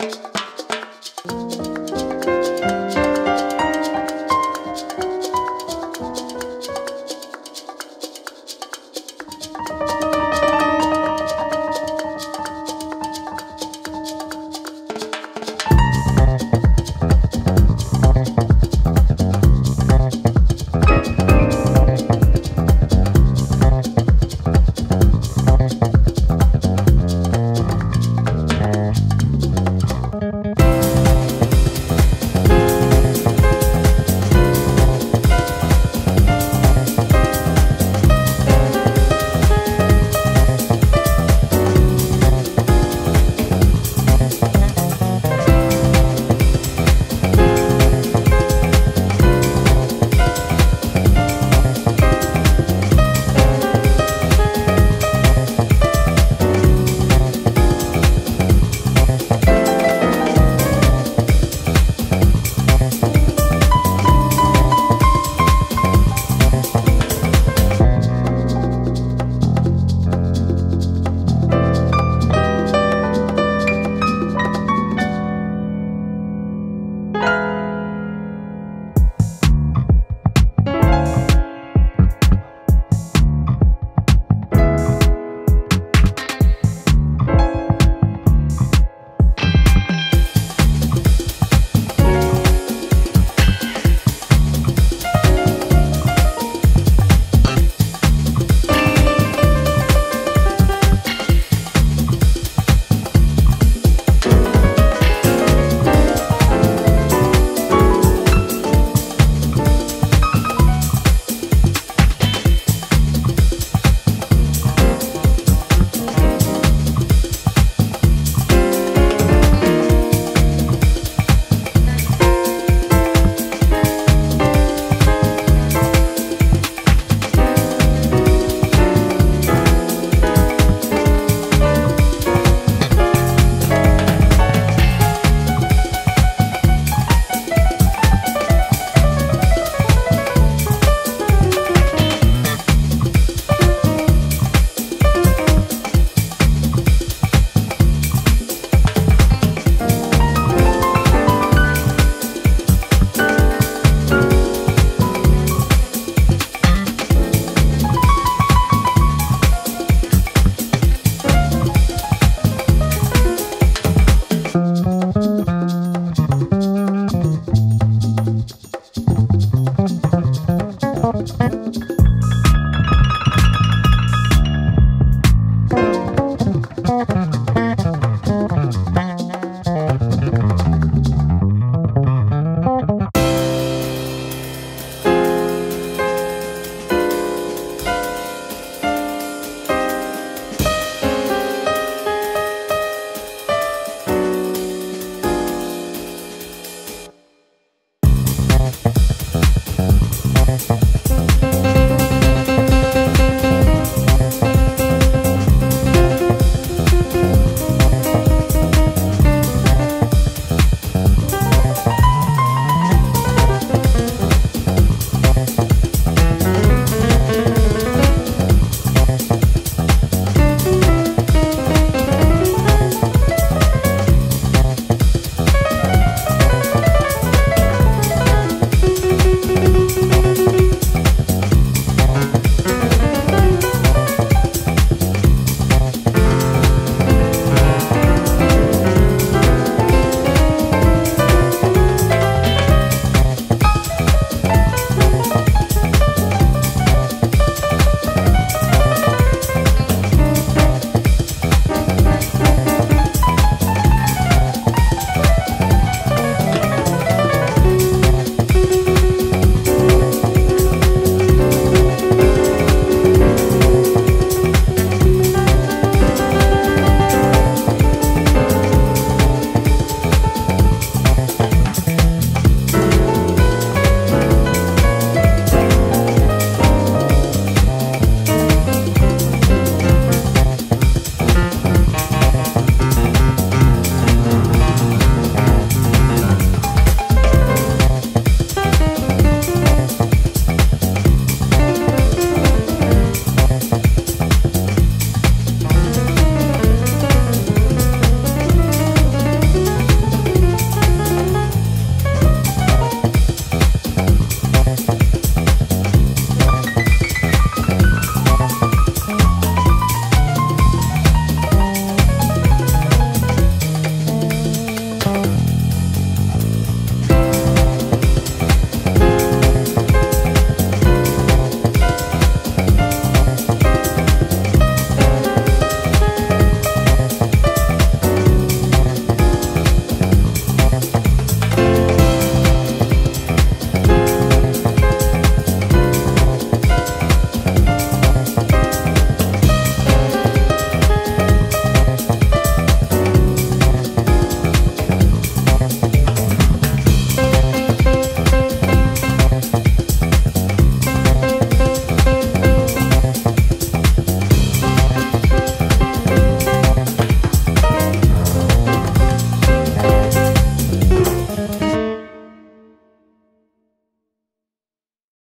Bye.